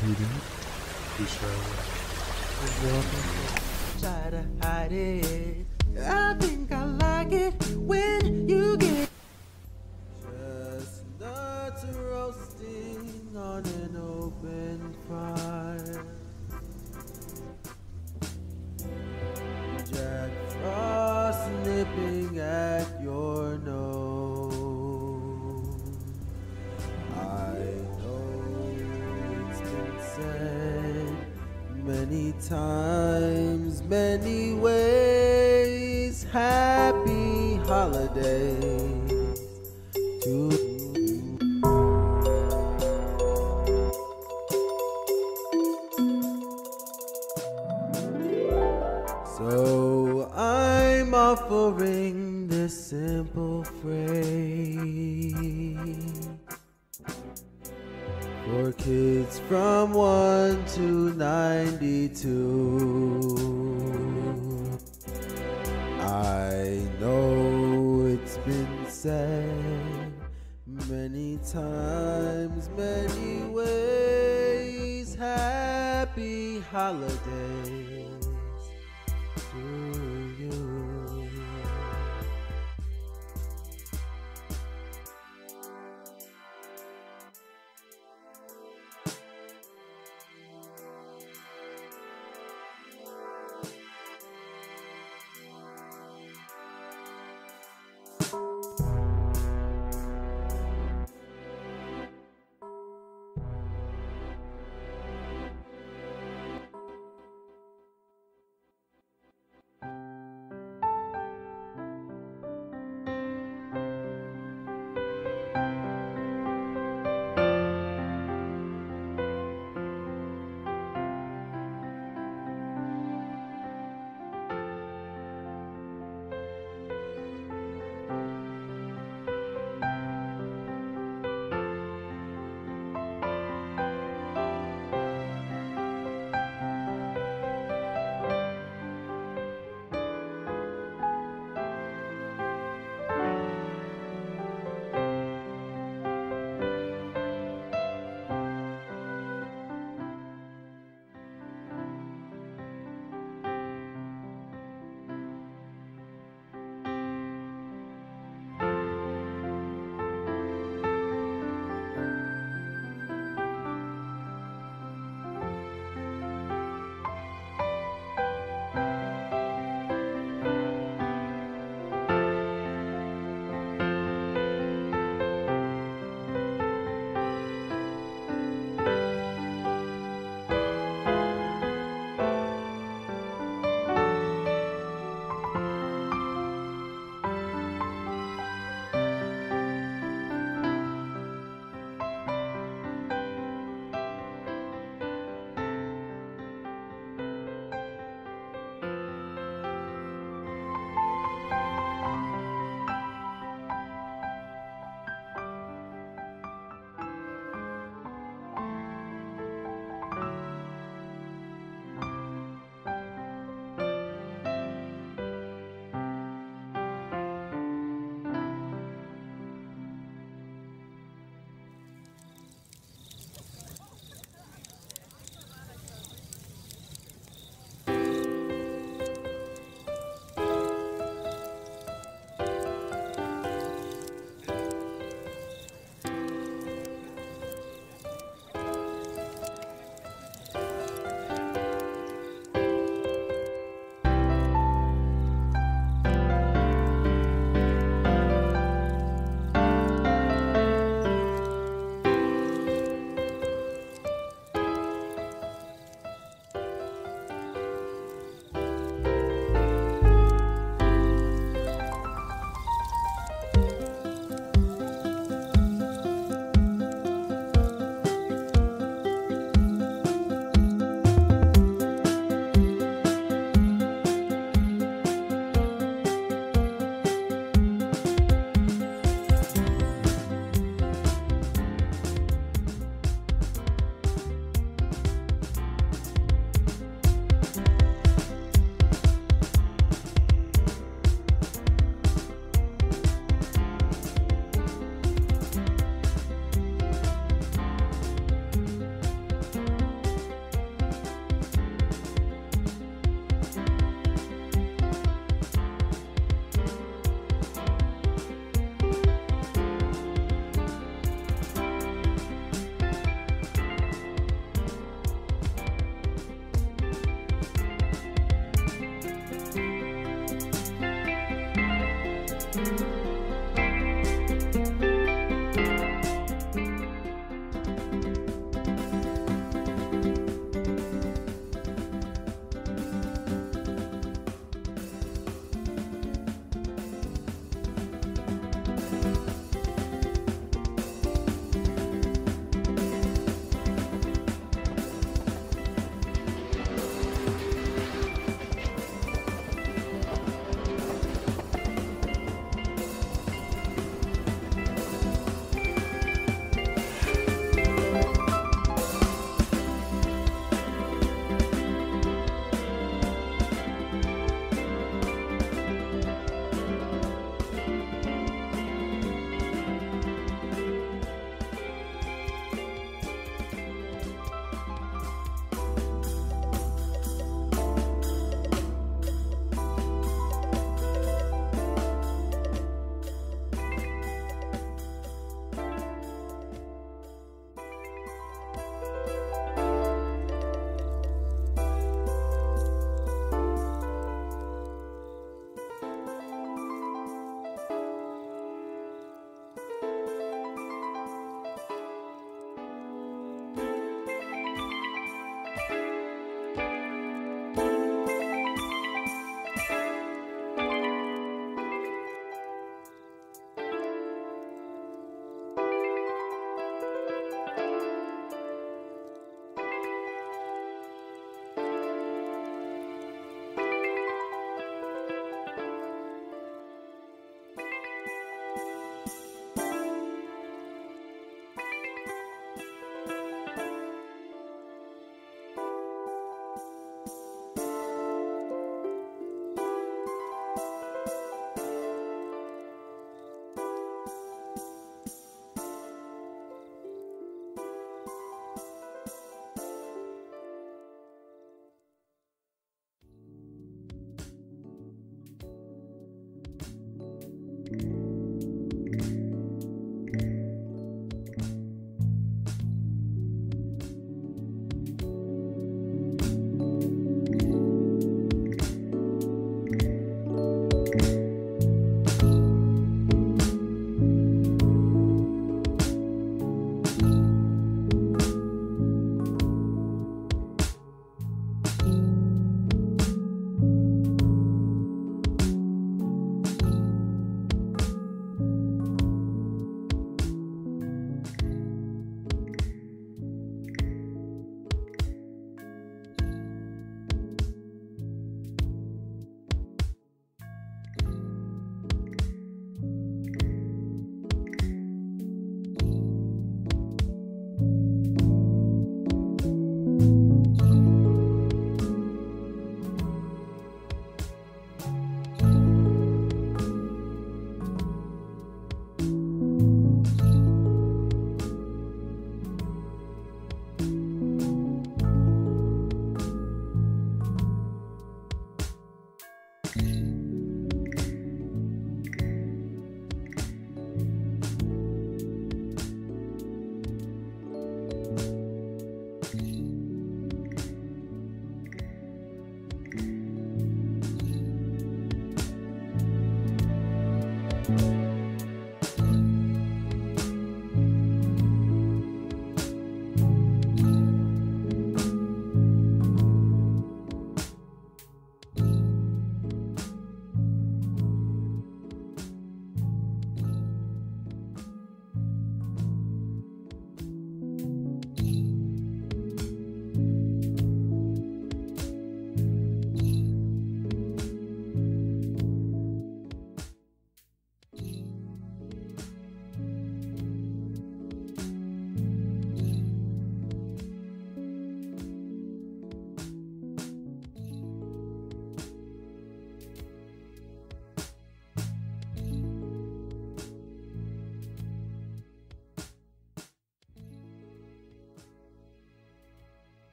he did. We shall. Try to hide it. I think I like it when you get chestnuts roasting on an open fire. Times, many ways. Happy holidays to. So I'm offering this simple phrase for kids from 1 to 92. I know it's been said many times, many ways. Happy holidays Bye.